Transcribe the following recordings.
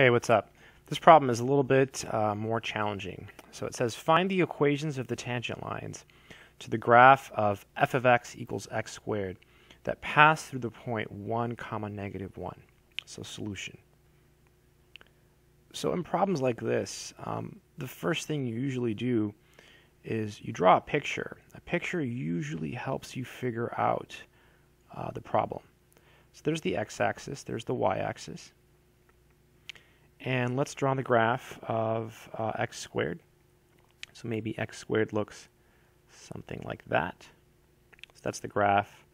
Hey, what's up? This problem is a little bit uh, more challenging. So it says find the equations of the tangent lines to the graph of f of x equals x squared that pass through the point 1 comma negative 1. So solution. So in problems like this, um, the first thing you usually do is you draw a picture. A picture usually helps you figure out uh, the problem. So there's the x-axis, there's the y-axis. And let's draw the graph of uh, x squared. So maybe x squared looks something like that. So that's the graph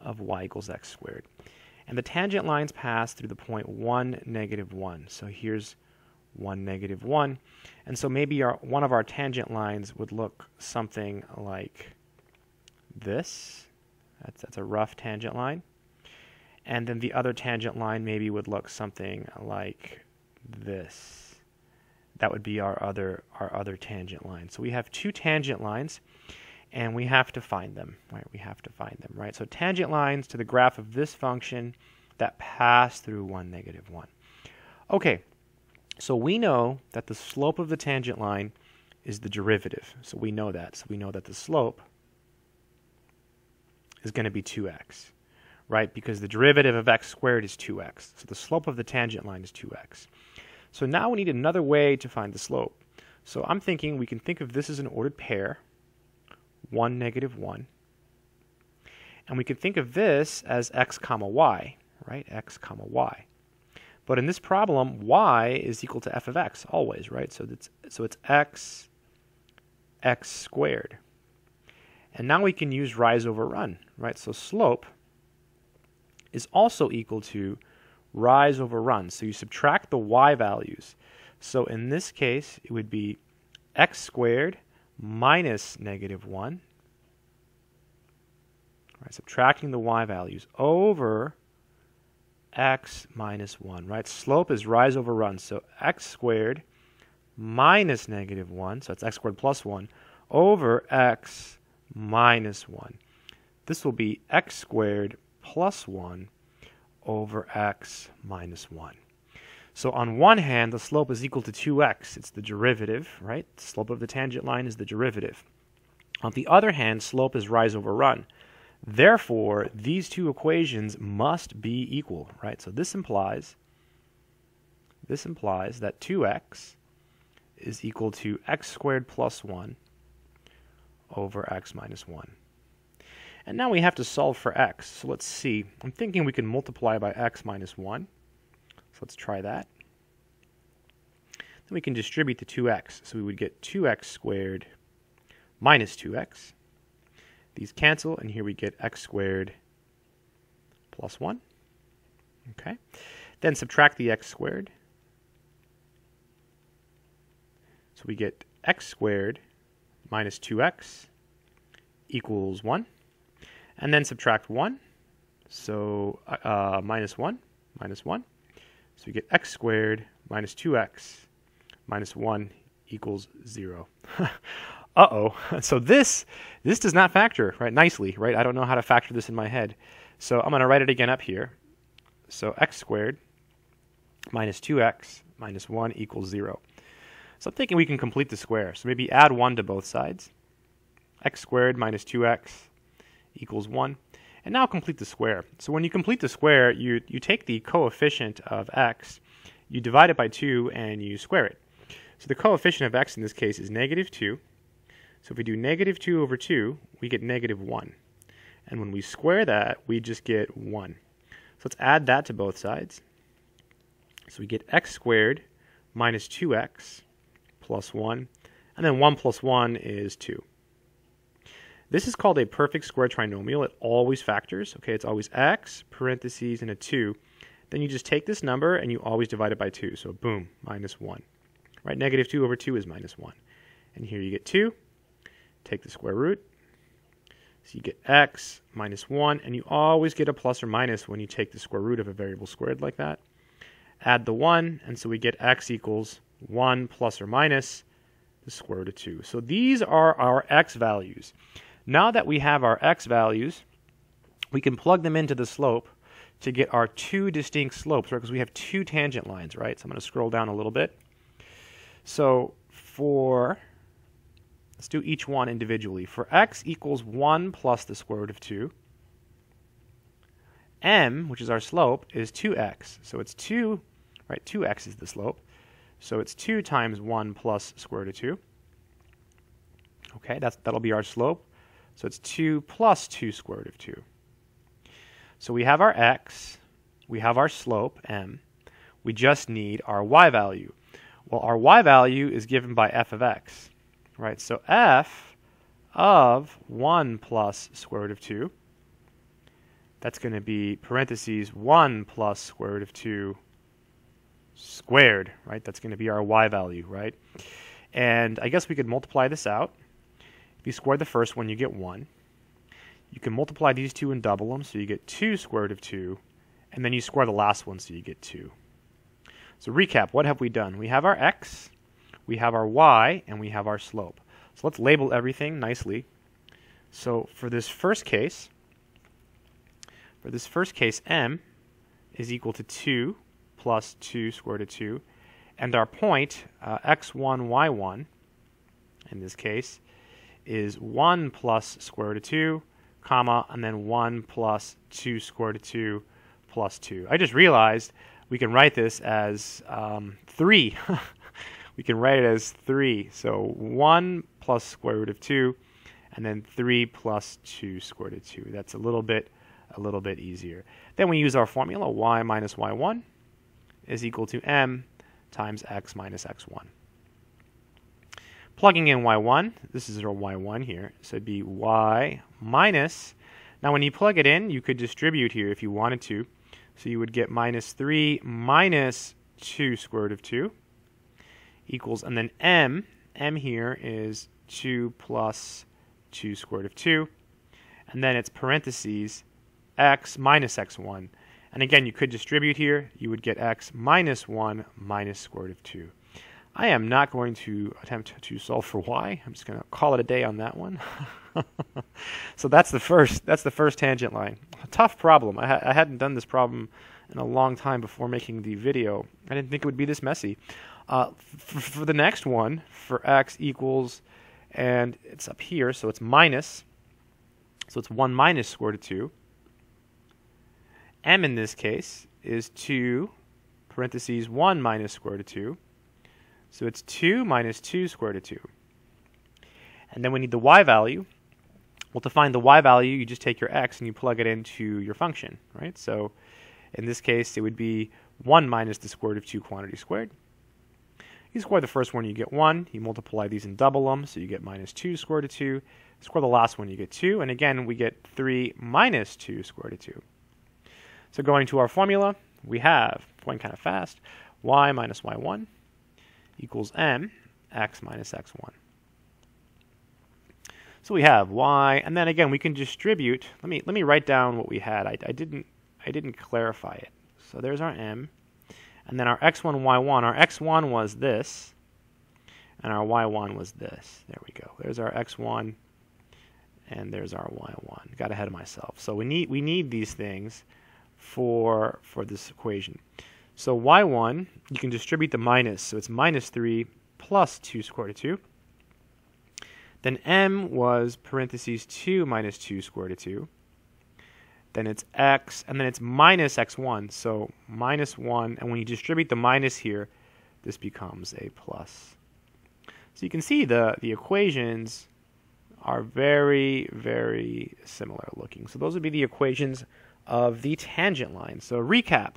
of y equals x squared. And the tangent lines pass through the point 1, negative 1. So here's 1, negative 1. And so maybe our, one of our tangent lines would look something like this. That's, that's a rough tangent line. And then the other tangent line maybe would look something like this. That would be our other our other tangent line. So we have two tangent lines and we have to find them, right? We have to find them, right? So tangent lines to the graph of this function that pass through 1, negative 1. Okay, so we know that the slope of the tangent line is the derivative. So we know that. So we know that the slope is going to be 2x, right? Because the derivative of x squared is 2x. So the slope of the tangent line is 2x. So now we need another way to find the slope. So I'm thinking we can think of this as an ordered pair, 1, negative 1. And we can think of this as x comma y, right? x comma y. But in this problem, y is equal to f of x always, right? So it's, so it's x, x squared. And now we can use rise over run, right? So slope is also equal to rise over run. So you subtract the y values. So in this case, it would be x squared minus negative 1. Right, subtracting the y values over x minus 1. Right, slope is rise over run. So x squared minus negative 1, so that's x squared plus 1, over x minus 1. This will be x squared plus 1 over x minus 1. So on one hand, the slope is equal to 2x. It's the derivative, right? The slope of the tangent line is the derivative. On the other hand, slope is rise over run. Therefore, these two equations must be equal, right? So this implies this implies that 2x is equal to x squared plus 1 over x minus 1. And now we have to solve for x. So let's see. I'm thinking we can multiply by x minus 1. So let's try that. Then we can distribute the 2x. So we would get 2x squared minus 2x. These cancel, and here we get x squared plus 1. Okay. Then subtract the x squared. So we get x squared minus 2x equals 1 and then subtract 1. So uh, uh, minus 1, minus 1. So we get x squared minus 2x minus 1 equals 0. Uh-oh. So this this does not factor, right, nicely, right? I don't know how to factor this in my head. So I'm going to write it again up here. So x squared minus 2x minus 1 equals 0. So I'm thinking we can complete the square. So maybe add 1 to both sides. x squared minus 2x equals 1. And now complete the square. So when you complete the square, you, you take the coefficient of x, you divide it by 2, and you square it. So the coefficient of x in this case is negative 2. So if we do negative 2 over 2, we get negative 1. And when we square that, we just get 1. So let's add that to both sides. So we get x squared minus 2x plus 1. And then 1 plus 1 is 2. This is called a perfect square trinomial. It always factors. Okay, it's always x, parentheses, and a 2. Then you just take this number and you always divide it by 2. So boom, minus 1. Right, negative 2 over 2 is minus 1. And here you get 2. Take the square root. So you get x minus 1. And you always get a plus or minus when you take the square root of a variable squared like that. Add the 1, and so we get x equals 1 plus or minus the square root of 2. So these are our x values. Now that we have our x values, we can plug them into the slope to get our two distinct slopes, right? Because we have two tangent lines, right? So I'm going to scroll down a little bit. So for, let's do each one individually. For x equals 1 plus the square root of 2, m, which is our slope, is 2x. So it's 2, right? 2x is the slope. So it's 2 times 1 plus square root of 2. Okay, that's, that'll be our slope. So it's 2 plus 2 square root of 2. So we have our x, we have our slope, m. We just need our y value. Well, our y value is given by f of x, right? So f of 1 plus square root of 2, that's going to be parentheses 1 plus square root of 2 squared, right? That's going to be our y value, right? And I guess we could multiply this out. If you square the first one, you get 1. You can multiply these two and double them, so you get 2 square root of 2, and then you square the last one, so you get 2. So recap, what have we done? We have our x, we have our y, and we have our slope. So let's label everything nicely. So for this first case, for this first case, m is equal to 2 plus 2 square root of 2, and our point, uh, x1, y1, in this case, is 1 plus square root of 2 comma, and then 1 plus 2 square root of 2 plus 2. I just realized we can write this as um, 3. we can write it as 3. So 1 plus square root of 2, and then 3 plus 2 square root of 2. That's a little bit a little bit easier. Then we use our formula, y minus y1 is equal to m times x minus x1. Plugging in y1, this is our y1 here, so it'd be y minus, now when you plug it in, you could distribute here if you wanted to. So you would get minus 3 minus 2 square root of 2 equals, and then m, m here is 2 plus 2 square root of 2, and then it's parentheses x minus x1. And again, you could distribute here. You would get x minus 1 minus square root of 2. I am not going to attempt to solve for y. I'm just going to call it a day on that one. so that's the first that's the first tangent line. A tough problem. I, ha I, hadn't done this problem in a long time before making the video. I didn't think it would be this messy. Uh, for the next one, for x equals, and it's up here, so it's minus. So it's 1 minus square root of 2. m in this case is 2 parentheses 1 minus square root of 2 so it's 2 minus 2 square root of 2. And then we need the y value. Well, to find the y value, you just take your x and you plug it into your function, right? So in this case, it would be 1 minus the square root of 2 quantity squared. You square the first one, you get 1. You multiply these and double them, so you get minus 2 square root of 2. Square the last one, you get 2. And again, we get 3 minus 2 square root of 2. So going to our formula, we have, going kind of fast, y minus y1 equals m x minus x1. So we have y, and then again we can distribute. Let me let me write down what we had. I, I didn't I didn't clarify it. So there's our m, and then our x1 y1. Our x1 was this, and our y1 was this. There we go. There's our x1, and there's our y1. Got ahead of myself. So we need we need these things for for this equation. So y1, you can distribute the minus. So it's minus 3 plus 2 square root of 2. Then m was parentheses 2 minus 2 square root of 2. Then it's x, and then it's minus x1. So minus 1, and when you distribute the minus here, this becomes a plus. So you can see the, the equations are very, very similar looking. So those would be the equations of the tangent line. So recap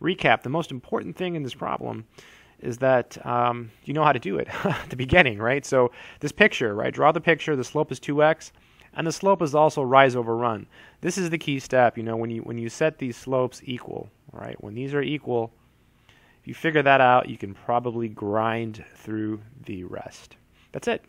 recap, the most important thing in this problem is that um, you know how to do it at the beginning, right? So this picture, right? Draw the picture. The slope is 2x, and the slope is also rise over run. This is the key step. You know, when you when you set these slopes equal, right? When these are equal, if you figure that out, you can probably grind through the rest. That's it.